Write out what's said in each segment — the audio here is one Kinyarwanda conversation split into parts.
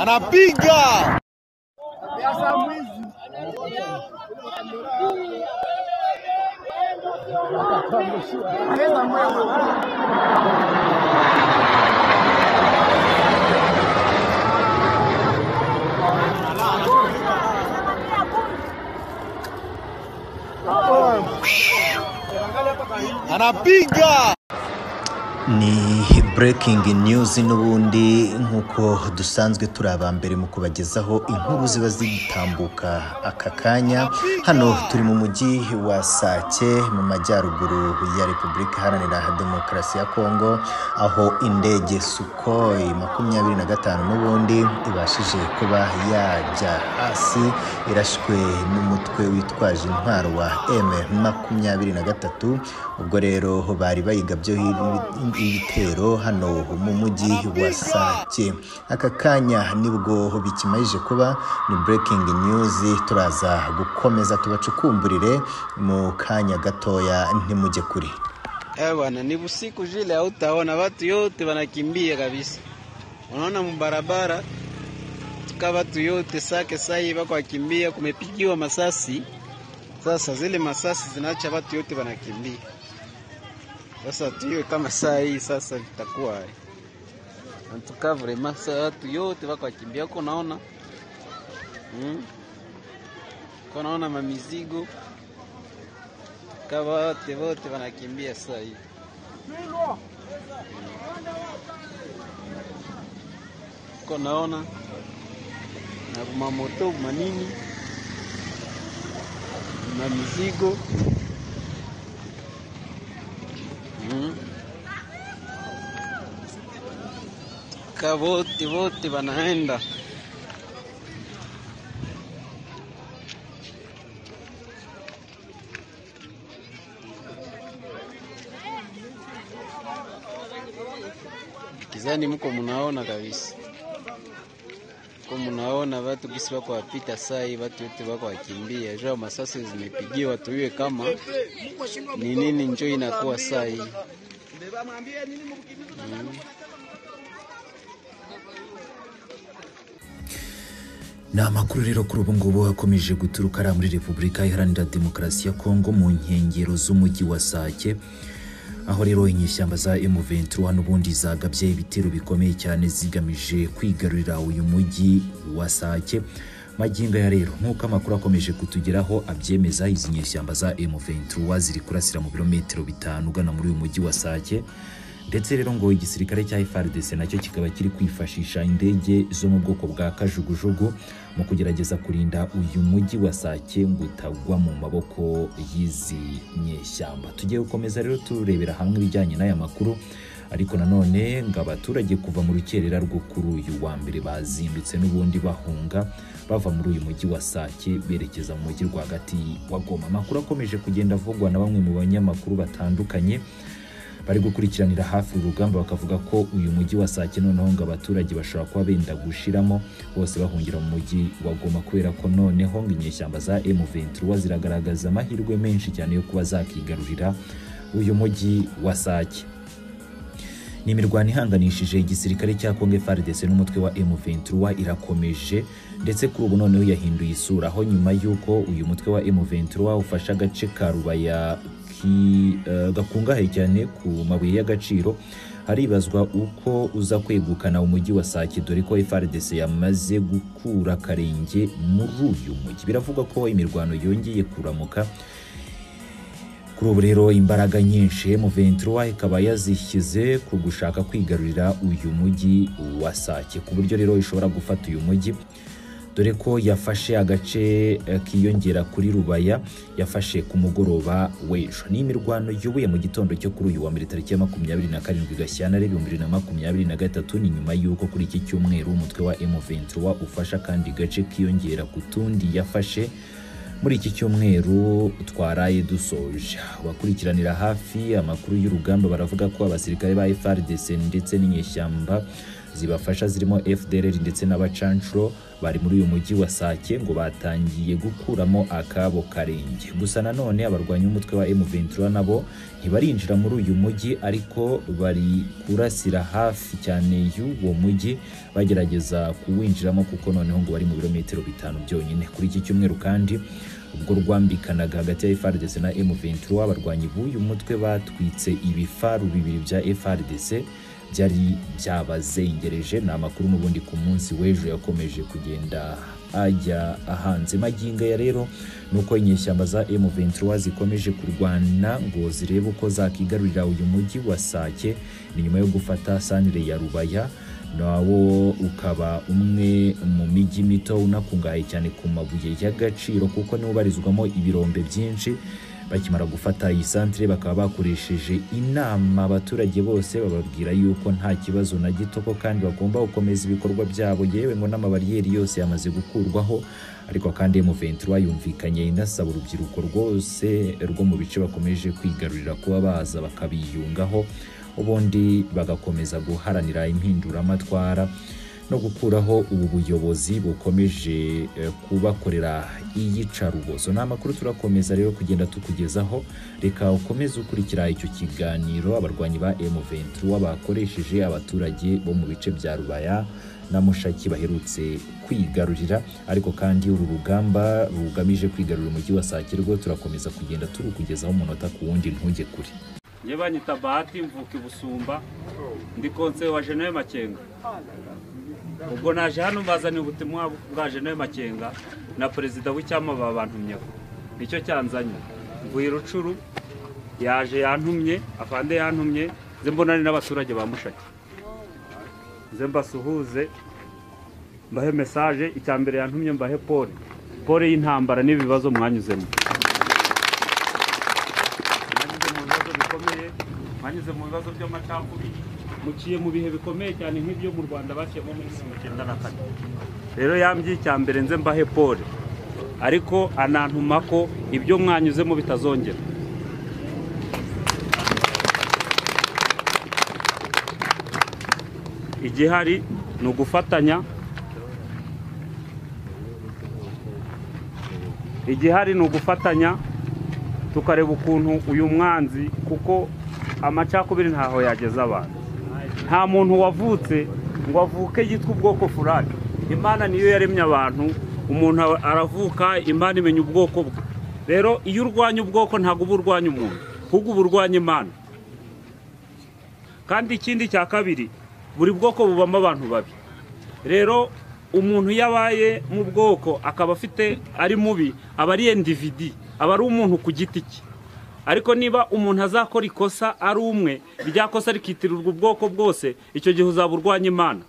anapiga anapiga ni breaking news n'ubundi nk'uko dusanzwe turi aba mbere mu kubagezaho inkuru ziba zitambuka aka kanya. Hano turi mu mujyi wa sake mu majyaruguru ya repubulika iharanira demokarasi ya kongo aho indege sukoyi makumyabiri na gatanu n'ubundi ibashije kuba yajya hasi irashwe n'umutwe witwaje intwaro wa m makumyabiri na gatatu. Ubwo rero bari bayigabyeho ibitero hano mu mujyi wa sake aka kanya nibwo bikimayije kuba ni breaking news turaza gukomeza tubacukumburire mu kanya gatoya ntimujye kure Eh bwana, ni usiku zile hautaona watu yote wanakimbia kabisa. Unaona mbarabara tuka watu yote sake sai wako wakimbia, kumepigiwa masasi. Sasa zile masasi zinaacha watu yote wanakimbia. Sasa tuiwe kama saa hii sasa vitakuwa antuka vrema, saa watu yote wako wakimbia huko, naona hmm? Kwa naona mamizigo. Kama wote wote wanakimbia sasa hivi. Ko naona na mamoto manini. Na Ka wote wote wanaenda kizani mko munaona kabisa. Ko munaona watu kisi wako wapita sai watu wote wako wakimbia. Jua masasi zimepigiwa tuiwe kama ni nini njo inakuwa sai ni amakuru rero kuri ubu ngubu akomeje guturuka ari muri repubulika iharanira demokarasi ya kongo mu nkengero z'umujyi wa sake. Aho rero inyeshyamba za M23 n'ubundi zagabye ibitero bikomeye cyane zigamije kwigarurira uyu mujyi wa Sake. Magingo ya rero nk'uko amakuru akomeje kutugeraho abyemeza izi nyeshyamba za M23 ziri kurasira mu birometero bitanu ugana muri uyu mujyi wa Sake. Ndetse rero ngo igisirikare cya FARDC na cyo kikaba kiri kwifashisha indege zo mu bwoko bwa kajugujugu mu kugerageza kurinda uyu mujyi wa Sake ngo utagwa mu maboko y'izi nyeshyamba. Tugiye gukomeza rero turebera hamwe ibijyanye n'aya makuru ariko nanone ngo abaturage kuva mu rukerera rwo kuri uyu wa mbere bazindutse n'ubundi bahunga bava muri uyu mujyi wa Sake berekeza mu mujyi rwagati wa Goma. Amakuru akomeje kugenda avugwa na bamwe mu banyamakuru batandukanye bari gukurikiranira hafi urugamba bakavuga ko uyu mujyi wa Sake noneho ngo abaturage bashobora kuba benda gushiramo bose bahungira mu mujyi wa Goma kubera ko noneho ngo inyeshyamba za M23 ziragaragaza amahirwe menshi cyane yo kuba zakigarurira uyu mujyi wa Sake. Ni imirwano ihanganishije igisirikare cya Congo FARDC n'umutwe wa M23 irakomeje ndetse kuri ubu noneho yahinduye isura. Aho nyuma y'uko uyu mutwe wa M23 ufashe agace ka Rubaya gakungahaye cyane ku mabuye y'agaciro haribazwa uko uza kwegukana umujyi wa Sake dore ko FARDC yamaze gukura akarenge muri uyu mujyi. Biravugwa ko imirwano yongeye kuramuka. Kuri ubu rero imbaraga nyinshi M23 ikaba yazishyize ku gushaka kwigarurira uyu mujyi wa Sake. Ku buryo rero ishobora gufata uyu mujyi dore ko yafashe agace kiyongera kuri Rubaya yafashe ku mugoroba w'ejo. Ni imirwano yubuye mu gitondo cyo kuri uyu wa mbere tariki ya makumyabiri na karindwi Gashyantare bibiri na makumyabiri na gatatu. Ni nyuma y'uko kuri iki cyumweru umutwe wa M23 ufashe akandi gace kiyongera ku tundi yafashe. Muri iki cyumweru twaraye dusoje. Abakurikiranira hafi amakuru y'urugamba baravuga ko abasirikare ba FARDC ndetse n'inyeshyamba zibafasha zirimo fdr ndetse n'abacancuro bari muri uyu mujyi wa sake ngo batangiye gukuramo akabo karenge. Gusa nanone abarwanyi b'umutwe wa m23 nabo ntibarinjira muri uyu mujyi ariko bari kurasira hafi cyane y'uwo mujyi bagerageza kuwinjiramo kuko noneho ngo bari mu birometero bitanu byonyine. Kuri iki cyumweru kandi ubwo rwambikanaga hagati ya FRDC na M23 abarwanyi b'uyu mutwe batwitse ibifaru bibiri bya FRDC byari byabazengereje ni amakuru n'ubundi ku munsi w'ejo yakomeje kugenda ajya ahanze. Maginga ya rero nuko inyeshyamba za M23 zikomeje kurwana ngo zirebe uko zakigarurira uyu mujyi wa Sake. Ni nyuma yo gufata sanire ya Rubaya nawo ukaba umwe mu mijyi mito unakungahaye cyane ku mabuye y'agaciro kuko niwo ubarizwamo ibirombe byinshi. Bakimara gufata iyi santire bakaba bakoresheje inama. Abaturage bose bababwira yuko nta kibazo na gito ko kandi bagomba gukomeza ibikorwa byabo. Yewe ngo n'amabariyeri yose yamaze gukurwaho ariko kandi M23 yumvikanye inasaba urubyiruko rwose rwo mu bice bakomeje kwigarurira kuba baza bakabiyungaho ubundi bagakomeza guharanira impinduramatwara. No gukuraho ubu buyobozi bukomeje eh, kubakorera iyicarubozo. Ni amakuru turakomeza rero kugenda tukugezaho. Reka ukomeze ukurikira icyo kiganiro abarwanyi ba M23 bakoresheje abaturage bo mu bice bya Rubaya na Mushaki baherutse kwigarurira. Ariko kandi uru rugamba rugamije kwigarurira umujyi wa Sake rwo turakomeza kugenda turukugezaho umunota ku wundi ntujye kure. Njye banyita bahati mvuka ibusumba ndi konseye wa jenewe makenga. Ubwo naje hano mbazaniye ubutumwa bwa jenewe makenga na perezida w'icyama babantumyeho ni cyo cyanzanye. Mvuye rucuru yaje yantumye afande yantumye nze mbonane n'abaturage ba mushaki nze mbasuhuze mbahe mesaje icya mbere yantumye mbahe pole. Pole y'intambara n'ibibazo mwanyuzemo. Mwanyuze mu bibazo by'amacakubiri. Muciye mu bihe bikomeye cyane nk'ibyo mu rwanda bashyiramo muri mirongo icyenda na kane. Rero yambwiye icya mbere nze mbahe pole ariko anantuma ko ibyo mwanyuzemo bitazongera. Igihari ni ugufatanya. Igihari ni ugufatanya. Tukareba ukuntu uyu mwanzi kuko amacakubiri ntaho yageza abantu. Nta muntu wavutse ngo avuke yitwa ubwoko furani imana niyo yaremye abantu umuntu aravuka imana imenya ubwoko bwe. Rero iyo urwanya ubwoko ntabwo uba urwanya umuntu ahubwo uba urwanya imana. Kandi ikindi cya kabiri buri bwoko bubamo abantu babi. Rero umuntu iyo abaye mu bwoko akaba afite ari mubi aba ari endividi aba ari umuntu ku giti cye. Ariko niba umuntu azakora ikosa ari umwe rya kosa rikitirirwa ubwoko bwose icyo gihe uzaba urwanya imana.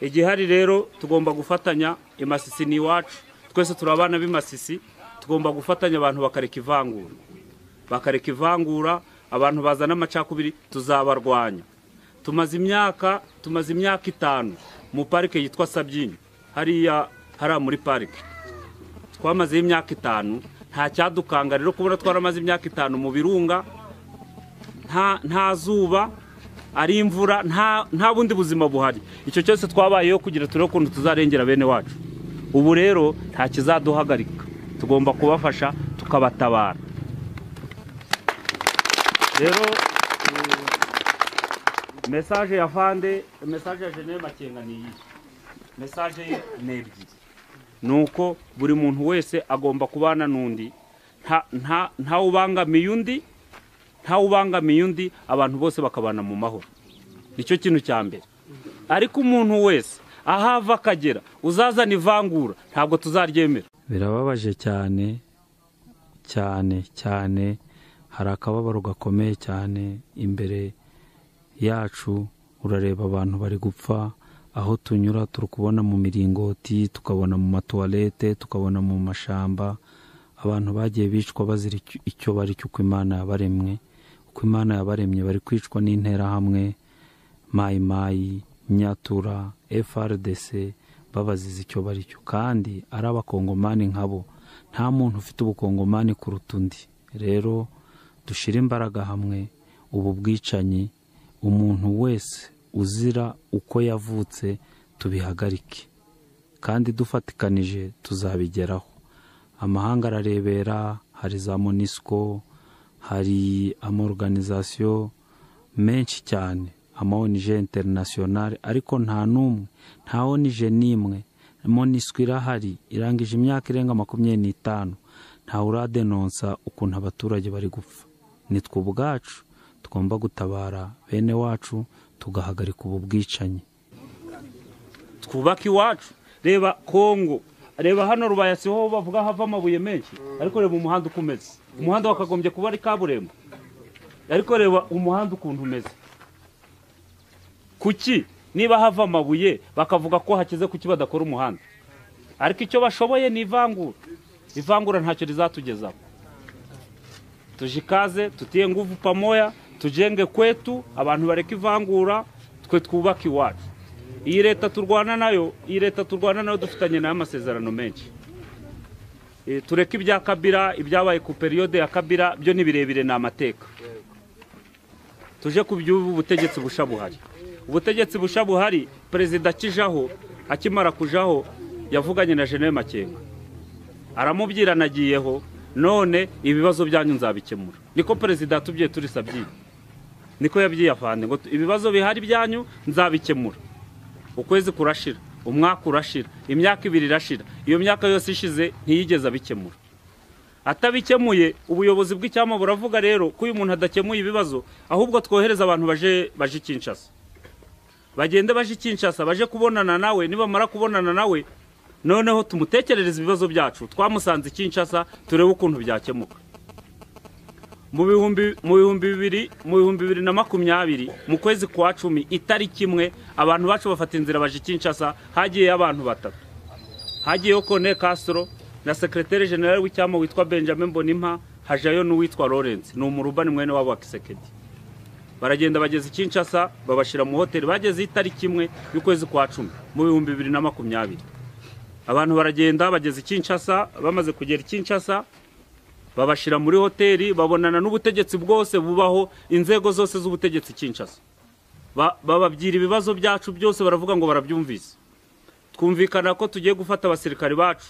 Igihari rero tugomba gufatanya imasisi ni iwacu. Twese turi abana b'imasisi tugomba gufatanya abantu bakareka ivangura. Bakareka ivangura abantu bazana amacakubiri tuzabarwanya. Tumaze imyaka tumaze imyaka itanu mu parike yitwa sabyinyo. Hariya hariya muri parike. Twamazeho imyaka itanu nta cyadukanga rero kubona twaramaze imyaka itanu mu birunga nta zuba ari imvura nta bundi buzima buhari. Icyo cyose twabayeho kugira turebe ukuntu tuzarengera bene wacu. Ubu rero nta kizaduhagarika. Tugomba kubafasha tukabatabara. Rero mesaje ya fande mesaje ya jenere makenga ni iyi. Mesaje ye ni ebyiri. Ni uko buri muntu wese agomba kubana n'undi. Ntawubangamiye undi ntawubangamiye undi abantu bose bakabana mu mahoro. Nicyo kintu cya mbere. Ariko umuntu wese ahava akagera uzazana ivangura ntabwo tuzaryemera. Birababaje cyane cyane cyane hari akababaro gakomeye cyane imbere yacu urareba abantu bari gupfa aho tunyura turi kubona mu miringoti tukabona mu matuwarete tukabona mu mashamba. Abantu bagiye bicwa bazira icyo bari cyo uko imana yabaremwe. Uko imana yabaremye bari kwicwa n'interahamwe. Mayimayi nyatura frdc babaziza icyo bari cyo. Kandi ari abakongomani nkabo nta muntu ufite ubukongomani kuruta undi. Rero dushyire imbaraga hamwe ubu bwicanyi. Umuntu wese uzira uko yavutse tubihagarike. Kandi dufatikanije tuzabigeraho. Amahanga ararebera hari za monisco hari amaorganizasiyo menshi cyane. Ama ONG internationale ariko nta n'umwe nta ONG n'imwe. Monisco irahari irangije imyaka irenga makumyabiri n'itanu. Ntawe uradenonsa ukuntu abaturage bari gupfa. Nitwe ubwacu tugomba gutabara bene wacu tugahagarika ubu bwicanyi. Twubake iwacu. Reba kongo reba hano rubayasi ho bavuga hava amabuye menshi. Ariko reba umuhanda uko umeze. Umuhanda wakagombye kuba ari kaburimbo. Ariko reba umuhanda ukuntu umeze. Kuki? Niba hava amabuye bakavuga ko hakize kuki badakora umuhanda. Ariko icyo bashoboye ni ivangura. Ivangura ntacyo rizatugezaho. Tujikaze tutie nguvu pamoya tujenge kwetu abantu bareke ivangura twe twubake iwacu. Iyi leta turwana na yo iyi leta turwana na yo dufitanye na yo amasezerano menshi. Eh, tureke ibya kabira ibyabaye ku periyode ya kabira byo ni birebire ni amateka. Tuje ku by'ubu butegetsi busha buhari. Ubutegetsi busha buhari perezida akijaho akimara kujaho yavuganye na jenere makenga. Aramubwira nagiyeho none ibibazo byanyu nzabikemura. Niko perezida yatubwiye turi sabyine niko yabwiye afande ngo ibibazo bihari byanyu nzabikemura. Ukwezi kurashira umwaka urashira imyaka ibiri irashira iyo myaka yose ishize ntiyigeze abikemura. Atabikemuye ubuyobozi bw'icyama buravuga rero ko uyu muntu adakemuye ibibazo ahubwo twohereza abantu baje baje i Kinshasa. Bagende baje i Kinshasa baje kubonana nawe nibamara kubonana nawe noneho tumutekerereze ibibazo byacu. Twamusanze i Kinshasa turebe ukuntu byakemuka mu bihumbi bibiri mu bihumbi bibiri na makumyabiri mu kwezi kwa cumi itariki imwe abantu bacu bafata inzira baje Kinshasa hagiyeyo abantu batatu hagiyeho Kone Castro na sekreteri generali w'icyama witwa Benjamin Mbonimpa hajayo n'uwitwa Lawrence. Ni umurubani mwene wabo wa Kisekedi. Baragenda bageze i Kinshasa babashyira mu hoteli. Bageze itariki imwe y'ukwezi kwa cumi mu bihumbi bibiri na makumyabiri. Abantu baragenda bageze i Kinshasa bamaze kugera i Kinshasa babashyira muri hoteli babonana n'ubutegetsi bwose bubaho inzego zose z'ubutegetsi Kinshasa. Ba- bababwira ibibazo byacu byose baravuga ngo barabyumvise. Twumvikana ko tugiye gufata abasirikari bacu.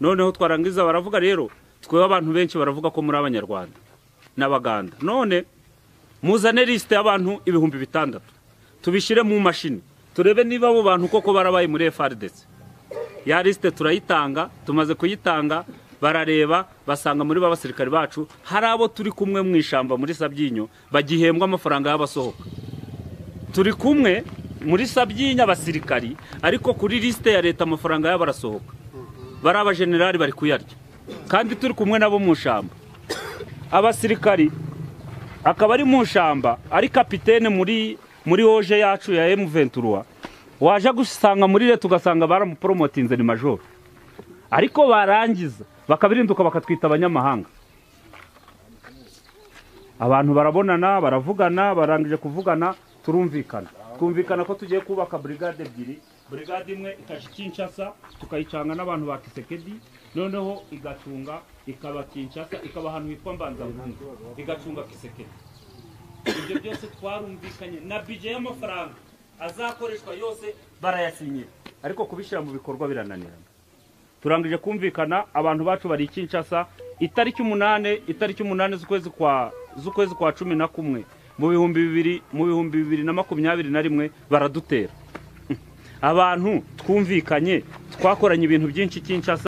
Noneho twarangiza baravuga rero twebwe abantu benshi baravuga ko muri abanyarwanda n'abaganda. None muzane lisite y'abantu ibihumbi bitandatu. Tubishyire mu mashini. Turebe niba abo bantu koko barabaye muri FRDC ya lisite turayitanga tumaze kuyitanga barareba basanga muri ba basirikari bacu hari abo turi kumwe mu ishyamba muri sabyinyo bagihembwa amafaranga y'abasohoka. Turi kumwe muri sabyinyo abasirikari ariko kuri lisite ya leta amafaranga yabo arasohoka bari abajenerali bari kuyarya. Kandi turi kumwe nabo mu ishyamba abasirikari akaba ari mu ishyamba ari kapitene muri muri hoje yacu ya M23 waje gusanga muri leta ugasanga baramuporomotinze ni majoro ariko barangiza. Bakabirinduka bakatwita abanyamahanga. Abantu barabonana baravugana barangije kuvugana turumvikana. Twumvikana ko tugiye kubaka brigade ebyiri. Brigade imwe ikaja i Kinshasa tukayicanga n'abantu ba Kisekedi. Noneho igacunga ikaba Kinshasa ikaba ahantu hitwa Mbanzabungu igacunga Kisekedi. Ibyo byose twarumvikanye. Na bije y'amafaranga azakoreshwa yose barayasinyira. Ariko kubishyira mu bikorwa birananirana. Turangije kumvikana abantu bacu bari Kinshasa itariki umunane itariki umunane z'ukwezi kwa z'ukwezi kwa cumi na kumwe. Mu bihumbi bibiri mu bihumbi bibiri na makumyabiri na rimwe baradutera. Abantu twumvikanye twakoranye ibintu byinshi Kinshasa.